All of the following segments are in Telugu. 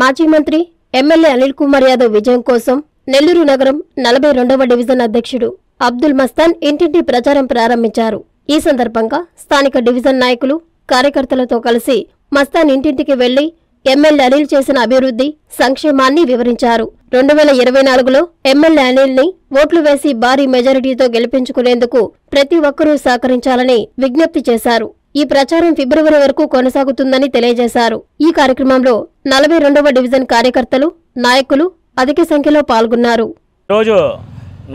మాజీ మంత్రి ఎమ్మెల్యే అనిల్ కుమార్ యాదవ్ విజయం కోసం నెల్లూరు నగరం నలభై రెండవ డివిజన్ అధ్యక్షుడు అబ్దుల్ మస్తాన్ ఇంటింటి ప్రచారం ప్రారంభించారు. ఈ సందర్భంగా స్థానిక డివిజన్ నాయకులు కార్యకర్తలతో కలిసి మస్తాన్ ఇంటింటికి వెళ్ళి ఎమ్మెల్యే అనిల్ చేసిన అభివృద్ధి సంక్షేమాన్ని వివరించారు. రెండు వేల ఇరవై నాలుగులో ఎమ్మెల్యే అనిల్ని ఓట్లు వేసి భారీ మెజారిటీతో గెలిపించుకునేందుకు ప్రతి ఒక్కరూ సహకరించాలని విజ్ఞప్తి చేశారు. ఈ ప్రచారం ఫిబ్రవరి వరకు కొనసాగుతుందని తెలియజేశారు. ఈ కార్యక్రమంలో నలభై రెండవ డివిజన్ కార్యకర్తలు నాయకులు అధిక సంఖ్యలో పాల్గొన్నారు. రోజు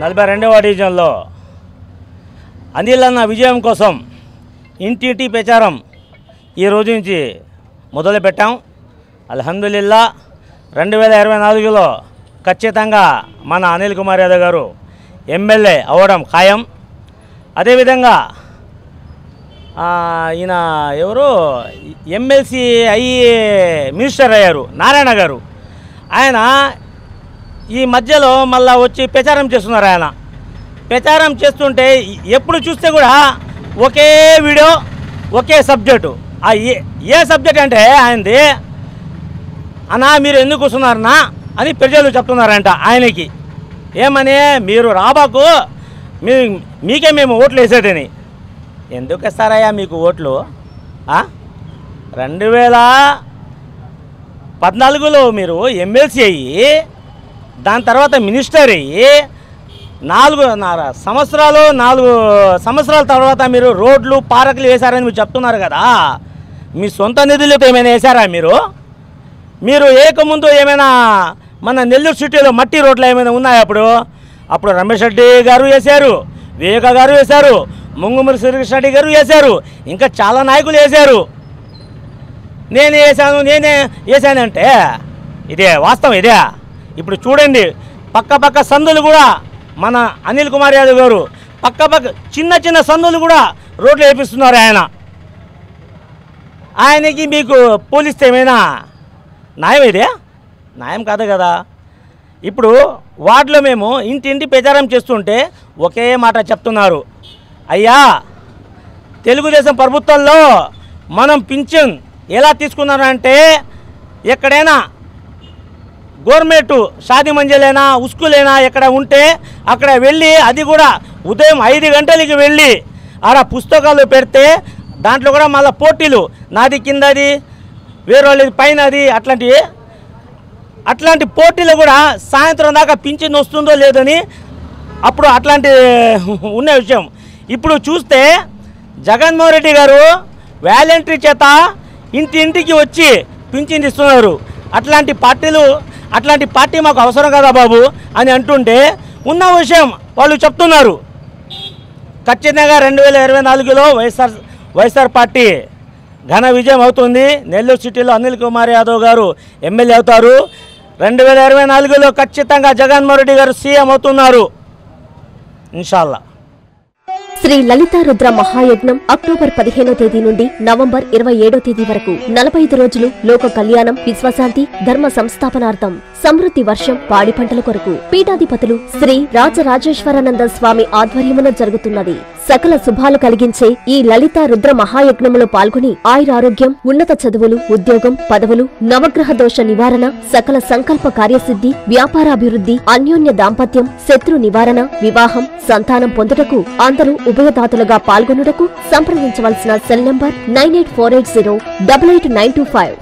నలభై రెండవ డివిజన్లో అందిలన్న విజయం కోసం ఇంటింటి ప్రచారం ఈ రోజు నుంచి మొదలుపెట్టాం. అల్హమ్దులిల్లా రెండు వేల ఇరవై నాలుగులో ఖచ్చితంగా మన అనిల్ కుమార్ యాదవ్ గారు ఎమ్మెల్యే అవ్వడం ఖాయం. అదేవిధంగా ఈయన ఎవరు? ఎమ్మెల్సీ అయ్యి మినిస్టర్ అయ్యారు నారాయణ గారు. ఆయన ఈ మధ్యలో మళ్ళా వచ్చి ప్రచారం చేస్తున్నారు ఆయన. ప్రచారం చేస్తుంటే ఎప్పుడు చూస్తే కూడా ఒకే వీడియో ఒకే సబ్జెక్టు. ఆ ఏ ఏ సబ్జెక్ట్ అంటే ఆయనది అన్నా మీరు ఎందుకు వస్తున్నారన్నా అని ప్రజలు చెప్తున్నారంట ఆయనకి. ఏమని మీరు రాబాకు మీ మీకే మేము ఓట్లు వేసేదని. ఎందుకు ఇస్తారయ్యా మీకు ఓట్లు? రెండు వేల పద్నాలుగులో మీరు ఎమ్మెల్సీ అయ్యి దాని తర్వాత మినిస్టర్ అయ్యి నాలుగు సంవత్సరాలు నాలుగు సంవత్సరాల తర్వాత మీరు రోడ్లు పార్కులు వేశారని మీరు చెప్తున్నారు కదా. మీ సొంత నిధులతో ఏమైనా వేశారా మీరు? మీరు ఏకముందు ఏమైనా మన నెల్లూరు సిటీలో మట్టి రోడ్లు ఏమైనా ఉన్నాయా అప్పుడు? అప్పుడు రమేష్ రెడ్డి గారు వేశారు వివేక గారు వేశారు ముంగుమూరి శ్రీకృష్ణ రెడ్డి గారు వేశారు. ఇంకా చాలా నాయకులు వేశారు. నేను వేసాను నేనే వేశానంటే ఇదే వాస్తవం ఇదే. ఇప్పుడు చూడండి పక్క పక్క సందులు కూడా మన అనిల్ కుమార్ యాదవ్ గారు పక్క పక్క చిన్న చిన్న సందులు కూడా రోడ్లు వేపిస్తున్నారు ఆయన. ఆయనకి మీకు పోలిస్తే ఏమైనా న్యాయం ఇదే? న్యాయం కాదు కదా. ఇప్పుడు వార్డులో మేము ఇంటింటి ప్రచారం చేస్తుంటే ఒకే మాట చెప్తున్నారు. అయ్యా తెలుగుదేశం ప్రభుత్వంలో మనం పింఛన్ ఎలా తీసుకున్నారంటే ఎక్కడైనా గవర్నమెంట్ షాది మంజలైనా ఉస్కులేనా ఎక్కడ ఉంటే అక్కడ వెళ్ళి అది కూడా ఉదయం ఐదు గంటలకి వెళ్ళి ఆడ పుస్తకాలు పెడితే దాంట్లో కూడా మళ్ళీ పోటీలు. నాది కిందది వేరే వాళ్ళది పైనది అట్లాంటివి. అట్లాంటి పోటీలు కూడా సాయంత్రం దాకా పింఛన్ వస్తుందో లేదని అప్పుడు అట్లాంటి ఉన్న విషయం. ఇప్పుడు చూస్తే జగన్మోహన్ రెడ్డి గారు వాలంటరీ చేత ఇంటి ఇంటికి వచ్చి పింఛన్ ఇస్తున్నారు. అట్లాంటి పార్టీలు అట్లాంటి పార్టీ మాకు అవసరం కదా బాబు అని అంటుంటే ఉన్న విషయం వాళ్ళు చెప్తున్నారు. ఖచ్చితంగా రెండు వేల ఇరవై నాలుగులో వైఎస్ఆర్ వైఎస్ఆర్ పార్టీ ఘన విజయం అవుతుంది. నెల్లూరు సిటీలో అనిల్ కుమార్ యాదవ్ గారు ఎమ్మెల్యే అవుతారు. రెండు వేల ఇరవై నాలుగులో ఖచ్చితంగా జగన్మోహన్ రెడ్డి గారు సీఎం అవుతున్నారు. ఇన్షాల్లా. శ్రీ లలితారుద్ర మహాయజ్ఞం అక్టోబర్ పదిహేనో తేదీ నుండి నవంబర్ ఇరవై ఏడో తేదీ వరకు నలభై ఐదు రోజులు లోక కళ్యాణం విశ్వశాంతి ధర్మ సంస్థాపనార్థం సమృద్ధి వర్షం పాడి పంటల కొరకు. పీఠాధిపతులు శ్రీ రాజరాజేశ్వరానంద స్వామి ఆధ్వర్యమున జరుగుతున్నది. సకల శుభాలు కలిగించే ఈ లలిత రుద్ర మహాయజ్ఞములో పాల్గొని ఆయురారోగ్యం ఉన్నత చదువులు ఉద్యోగం పదవులు నవగ్రహ దోష నివారణ సకల సంకల్ప కార్యసిద్ధి వ్యాపారాభివృద్ధి అన్యోన్య దాంపత్యం శత్రు నివారణ వివాహం సంతానం పొందుటకు అందరూ ఉభయదాతలుగా పాల్గొనుటకు సంప్రదించవలసిన cell number nine eight four eight zero double eight nine two five.